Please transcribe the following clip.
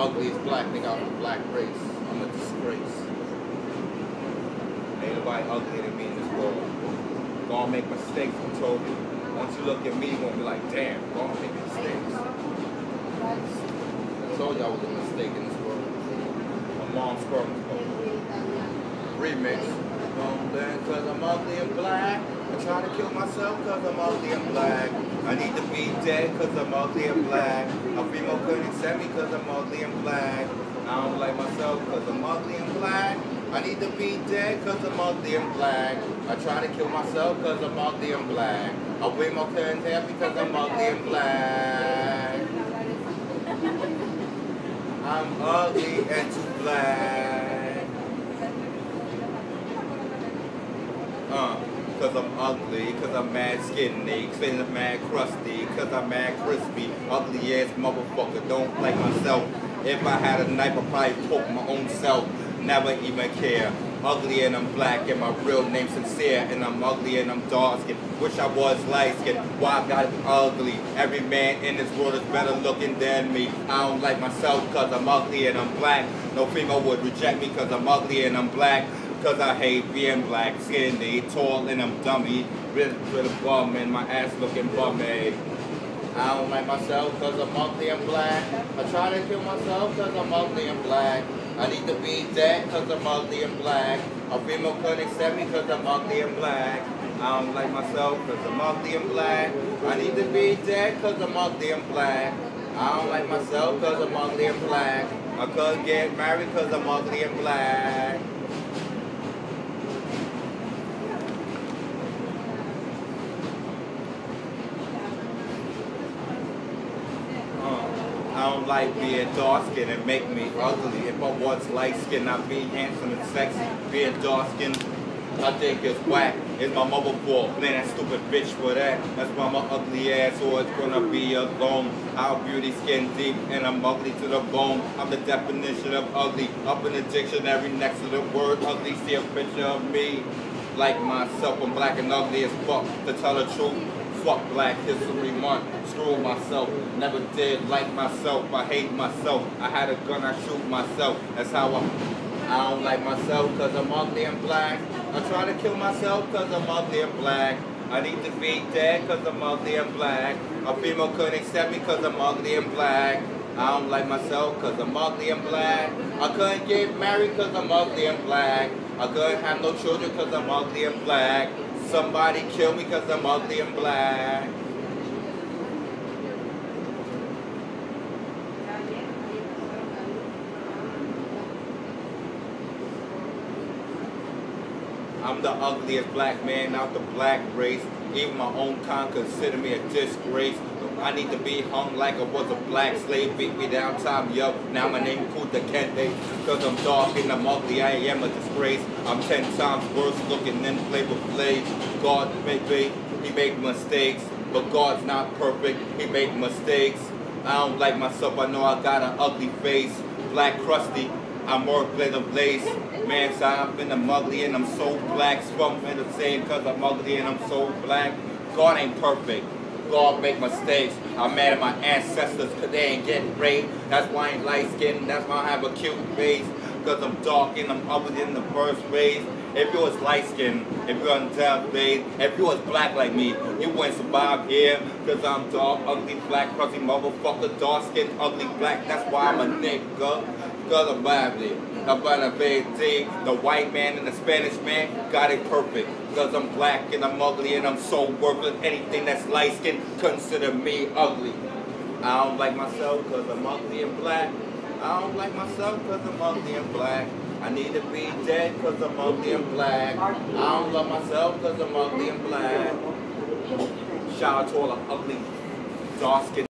ugliest black nigga out of the black race. I'm a disgrace. Ain't nobody uglier than me in this world. Gonna make mistakes, I told you. Once you look at me, you're gonna be like, damn, gonna make mistakes. I told you I was a mistake in this world. My mom's sperm Remix. Don't Cause I'm ugly and black. I try to kill myself cause I'm ugly and black. I need to be dead cause I'm ugly and black. A female couldn't accept me cause I'm ugly and black. I don't like myself cause I'm ugly and black. I need to be dead cause I'm ugly and black. I try to kill myself cause I'm ugly and black. A female couldn't have me cause I'm ugly and black. I'm ugly and too black. Uh, cause I'm ugly, cause I'm mad skinny, cause I'm mad crusty, cause I'm mad crispy. Ugly ass motherfucker, don't like myself. If I had a knife, I'd probably poke my own self. Never even care. Ugly and I'm black and my real name sincere and I'm ugly and I'm dark skin. Wish I was light skin. Why I be ugly? Every man in this world is better looking than me. I don't like myself cause I'm ugly and I'm black. No female would reject me cause I'm ugly and I'm black. Cause I hate being black, skinny, tall, and I'm dummy. With, with a bum and my ass looking bummy. I don't like myself cause I'm ugly and black. I try to kill myself cause I'm ugly and black. I need to be dead cause I'm ugly and black. A female couldn't accept me cause I'm ugly and black. I don't like myself cause I'm ugly and black. I need to be dead cause I'm ugly and black. I don't like myself cause I'm ugly and black. I couldn't get married cause I'm ugly and black. I don't like being dark skinned and make me ugly. If I was light skinned, I'd be handsome and sexy. Being dark skinned, I think it's whack. It's my mother fault. Blame that stupid bitch for that. That's why my ugly ass always gonna be alone. Our beauty skin deep and I'm ugly to the bone. I'm the definition of ugly. Up in the dictionary next to the word ugly. See a picture of me. Like myself, I'm black and ugly as fuck. To tell the truth, fuck Black History Month. Screw myself. Never did like myself. I hate myself. I had a gun, I shoot myself. That's how I. I don't like myself cause I'm ugly and black. I try to kill myself cause I'm ugly and black. I need to be dead cause I'm ugly and black. A female couldn't accept me cause I'm ugly and black. I don't like myself cause I'm ugly and black. I couldn't get married cause I'm ugly and black. I couldn't have no children cause I'm ugly and black. Somebody kill me cause I'm ugly and black. I'm the ugliest black man out the black race. Even my own kind consider me a disgrace. I need to be hung like I was a black slave. Beat me down time, yo. Now my name Kunta Kinte. Cause I'm dark and I'm ugly. I am a disgrace. I'm ten times worse looking than Flavor Flav. God make me, he make mistakes. But God's not perfect. He make mistakes. I don't like myself. I know I got an ugly face. Black crusty. I'm more blade of lace. Man, so I've been I'm ugly and I'm so black. Swum in the same cause I'm ugly and I'm so black. God ain't perfect. God make mistakes. I'm mad at my ancestors cause they ain't getting raped. That's why I ain't light skinned. That's why I have a cute face. Cause I'm dark and I'm ugly in the first place. If you was light skinned, if you was dark face, if you was black like me, you wouldn't survive here. Cause I'm dark, ugly, black, crusty motherfucker, dark skinned, ugly, black. That's why I'm a nigga. Cause I'm badly. About a big D, the white man and the Spanish man got it perfect. Cause I'm black and I'm ugly and I'm so worthless. Anything that's light skin, consider me ugly. I don't like myself cause I'm ugly and black. I don't like myself cause I'm ugly and black. I need to be dead cause I'm ugly and black. I don't love myself cause I'm ugly and black. Shout out to all the ugly, dark skinned